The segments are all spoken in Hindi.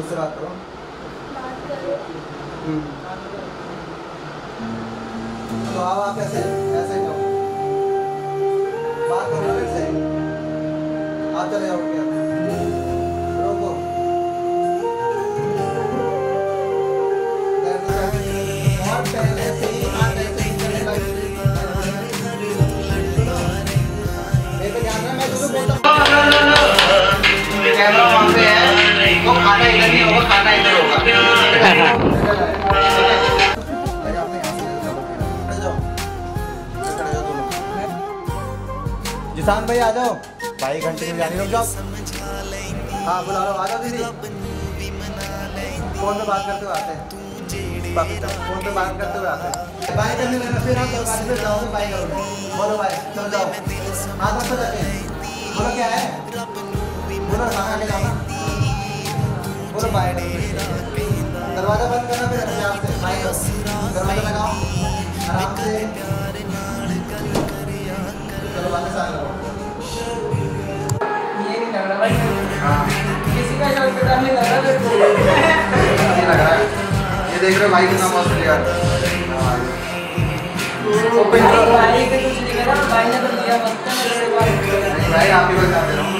बात करो बात करो हम्म। तो आप ऐसे ऐसे जाओ। बात करो फिर से आप चले जाओ क्या? जिसान भाई, आ जाओ। भाई, घंटे में जाने रुक जाओ। हाँ बुला लो, आ जाओ दीदी। फ़ोन पे बात करते हुए आते हैं। फ़ोन पे बात करते हुए आते हैं। बाय करने लगा, फिर आप दुकान पे जाओगे बाय करोगे बोलो बाय चलो जाओ। हाँ तब तो जाके बोलो, क्या है? बोलो खाना के बोलो बाय दरवाज़ा बंद करना फिर प्यार से। बाय दरवाज़ा लगाओ आराम से। चलो वापस ये नहीं लग रहा भाई। हाँ किसी का शॉट पे डालने लग रहा ये लग रहा है। ये देख रहे हो भाई कितना मस्त क्लियर ओपन भाई के कुछ नहीं करा। भाई ने तो दिया मस्त है से बात। नहीं भाई आप ही को जाते रहो भाई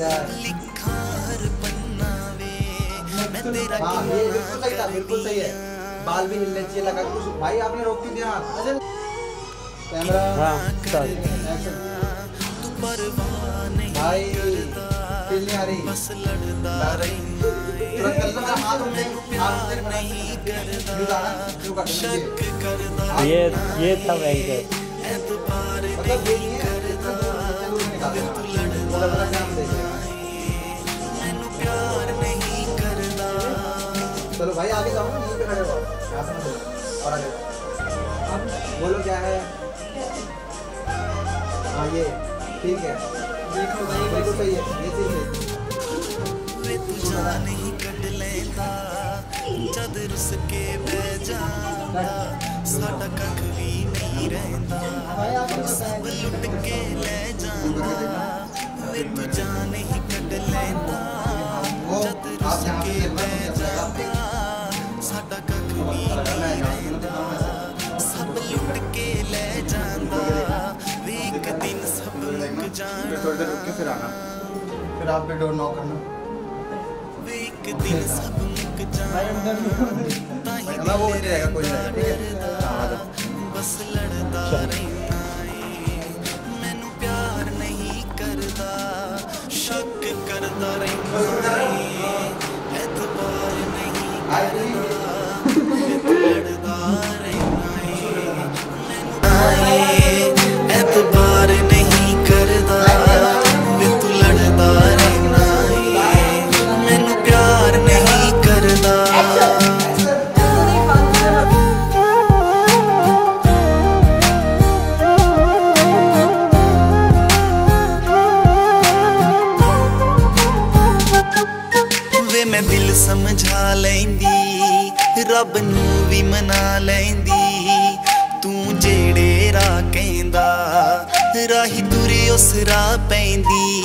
हाँ? ये बिल्कुल सही था बिल्कुल सही है। बाल भी हिलने चाहिए लगा कुछ भाई आपने रोक क्यों दिया अच्छा कैमरा। हाँ एक्शन भाई फील नहीं आ रही। तुरंत कर लो मेरा हाथ उठ जाए हाथ उठ जाए क्यों जाना क्यों कर दीजिए ये ये था एंकर मतलब ये चलो भाई आगे जाओ ना यहीं पे खड़े हो यहाँ से मत और आगे। बोलो क्या है? हाँ ये। ठीक है। देखो भाई बिल्कुल सही है। ये चीज़ मैं नहीं कट लेता चादर उसके मैं जाता साडा कख भी नहीं रहता। सब लुट के ले जाता। ਵੇ ਤੂੰ ਜਾਨ ਹੀ ਕੱਢ ਲੈਂਦਾ वो ਜਦ आप ਰੁੱਸ यहाँ ਕੇ से ਬਹਿ मत ਜਾਂਦਾ ਸਾਡਾ ਕੱਖ ਵੀ ਨਹੀਂ ਰਹਿੰਦਾ ਸਭ ਲੁੱਟ ਕੇ ਲੈ ਜਾਂਦਾ ਵੇ ਇੱਕ ਦਿਨ ਸਭ ਮੁੱਕ फिर ਜਾਣਾ थोड़ी देर रुक के फिर आना फिर आप पे डोर नॉक करना ਵੇ ਇੱਕ ਦਿਨ ਸਭ ਮੁੱਕ ਜਾਣਾ ਤਾਂ ਹੀ भाई हमें वो नहीं रहेगा कोई नहीं रहेगा ਮੈਂ ਦਿਲ ਸਮਝਾ ਲੈਂਦੀ, ਰੱਬ ਨੂੰ ਵੀ ਮਨਾ ਲੈਂਦੀ। ਤੂੰ ਜਿਹੜੇ ਰਾਹ ਕਹਿੰਦਾ, ਰਾਹੀ ਤੁਰੇ ਉਸ ਰਾਹ ਪੈਂਦੀ।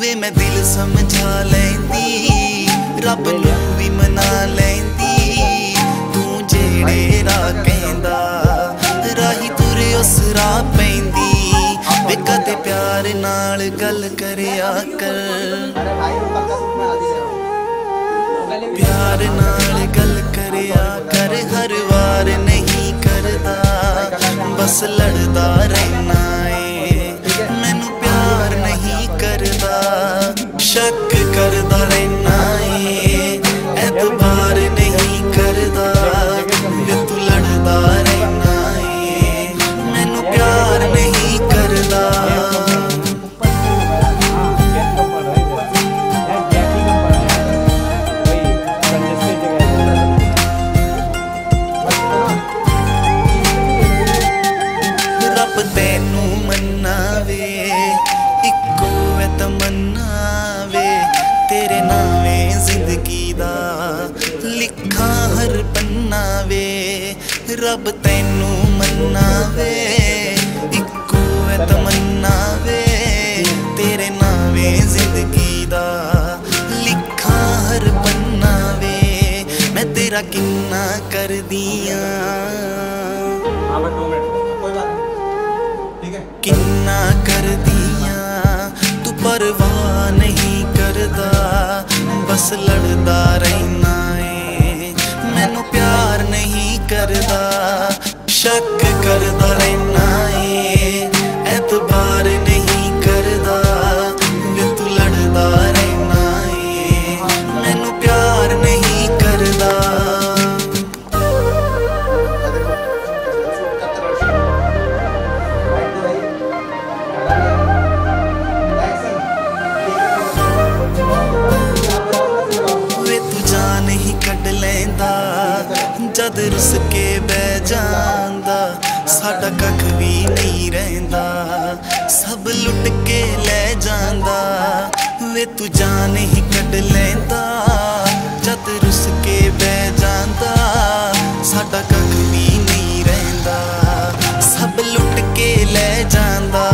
ਵੇ ਮੈਂ ਦਿਲ ਸਮਝਾ ਲੈਂਦੀ, ਰੱਬ ਨੂੰ ਵੀ ਮਨਾ ਲੈਂਦੀ। ਤੂੰ ਜਿਹੜੇ ਰਾਹ ਕਹਿੰਦਾ, ਰਾਹੀ ਤੁਰੇ ਉਸ ਰਾਹ ਪੈਂਦੀ। ਵੇ ਕਦੇ ਪਿਆਰ ਨਾਲ ਗੱਲ ਕਰਿਆ ਕਰ। ਨਾਲ ਗੱਲ ਕਰਿਆ ਕਰ ਹਰ ਵਾਰ ਨਹੀਂ ਕਰਦਾ। ਬਸ ਲੜਦਾ ਰਹਿਣਾ ਰੱਬ ਤੈਨੂੰ ਮੰਨਾ ਵੇ ਇੱਕੋ ਐ ਤਮੰਨਾ ਵੇ ਤੇਰੇ ਨਾਵੇਂ ਜ਼ਿੰਦਗੀ ਦਾ ਲਿਖਾਂ ਹਰ ਪੰਨਾ ਵੇ ਮੈਂ ਤੇਰਾ ਕਿੰਨਾ ਕਰਦੀਆਂ हाँ shut ਵੀ ਨਹੀਂ ਰਹਿੰਦਾ। ਸਭ ਲੁੱਟ ਕੇ ਲੈ ਜਾਂਦਾ। ਵੇ ਤੂੰ ਜਾਨ ਹੀ ਕੱਢ ਲੈਂਦਾ। ਜਦ ਰੁੱਸ ਕੇ ਬਹਿ ਜਾਂਦਾ। ਸਾਡਾ ਕੱਖ ਵੀ ਨਹੀਂ ਰਹਿੰਦਾ। ਸਭ ਲੁੱਟ ਕੇ ਲੈ ਜਾਂਦਾ।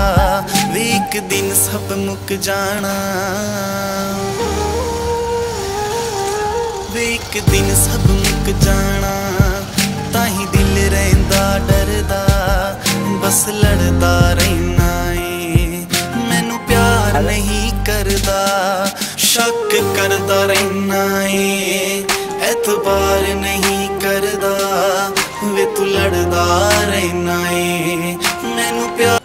ਵੇ ਇੱਕ ਦਿਨ ਸਭ ਮੁੱਕ ਜਾਣਾ। ਵੇ ਇੱਕ ਦਿਨ ਸਭ ਮੁੱਕ ਜਾਣਾ। ਰਹਿੰਦਾ ਡਰਦਾ ਬਸ ਲੜਦਾ ਰਹਿਣਾ ਏ ਮੈਨੂੰ ਪਿਆਰ ਨਹੀਂ ਕਰਦਾ ਸ਼ੱਕ ਕਰਦਾ ਰਹਿਣਾ ਏ ਐਤਬਾਰ ਨਹੀਂ ਕਰਦਾ ਵੇ ਤੂੰ ਲੜਦਾ ਰਹਿਣਾ ਏ ਮੈਨੂੰ ਪਿਆਰ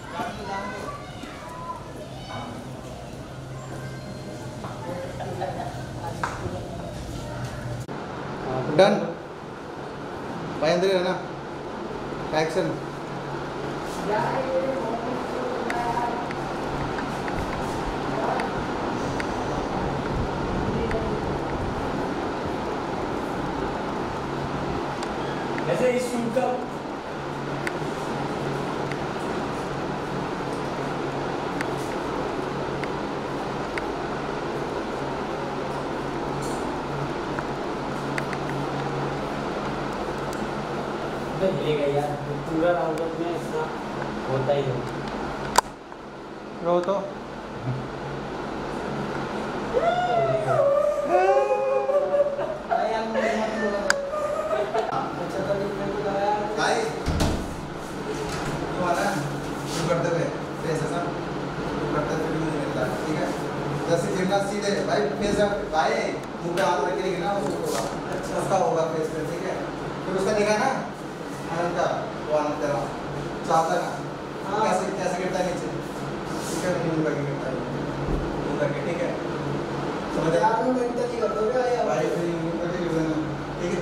डन भाई अंदर ही रहना एक्शन वैसे इस सूट का तो हिलेगा यार पूरा राउंड में इतना होता ही नहीं। रो तो। सीधे भाई फेस भाई मुँह पे हाथ रख के गिरना उसको होगा। उसका होगा फेस पे ठीक है? फिर उसका दिखा ना आनंद तेरा। चाहता ना? हाँ। कैसे कैसे गिरता है नीचे। ठीक है मुँह गिरता है। ठीक है? समझ भाई फिर मुँह ठीक है?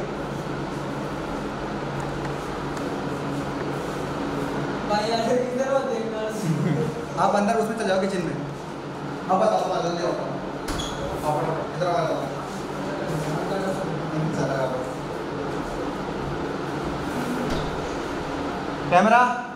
भाई यार इधर मत देखना आप अंदर उसमें चले जाओ किचन में। अब बताओ जल्दी आप इधर आ जाओ। चला कैमरा